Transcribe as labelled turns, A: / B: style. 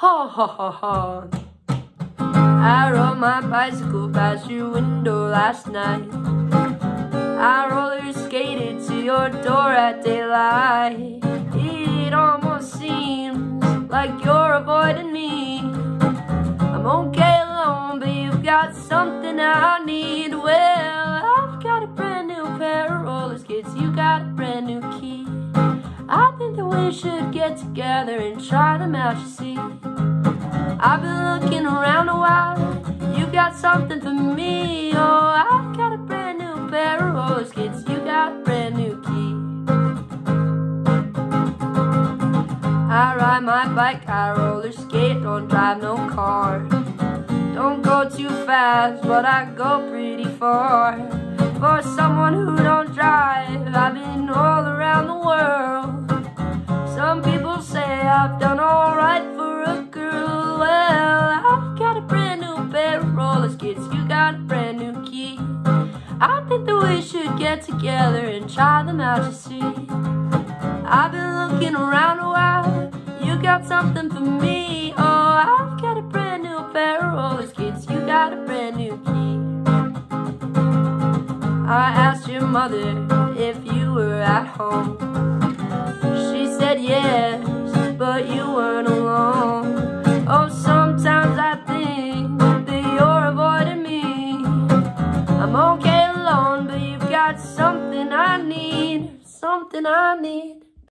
A: Ha ha ha ha. I rode my bicycle past your window last night. I roller skated to your door at daylight. It almost seems like you're avoiding me. I'm okay alone, but you've got something I need. Well, I've got a brand new pair of roller skates. You got a brand new key. I think that we should get together and try them out, you see. I've been looking around a while. You got something for me. Oh, I've got a brand new pair of roller skates. You got a brand new key. I ride my bike, I roller skate, don't drive no car. Don't go too fast, but I go pretty far. For someone who don't drive, I've been all around the world. Some people say I've done alright I think that we should get together and try them out, you see. I've been looking around a while, you got something for me. Oh, I've got a brand new pair of roller skates, you got a brand new key. I asked your mother if you were at home. She said yes, but you weren't alone. Oh, sometimes I think that you're avoiding me. I'm okay got something I need, something I need.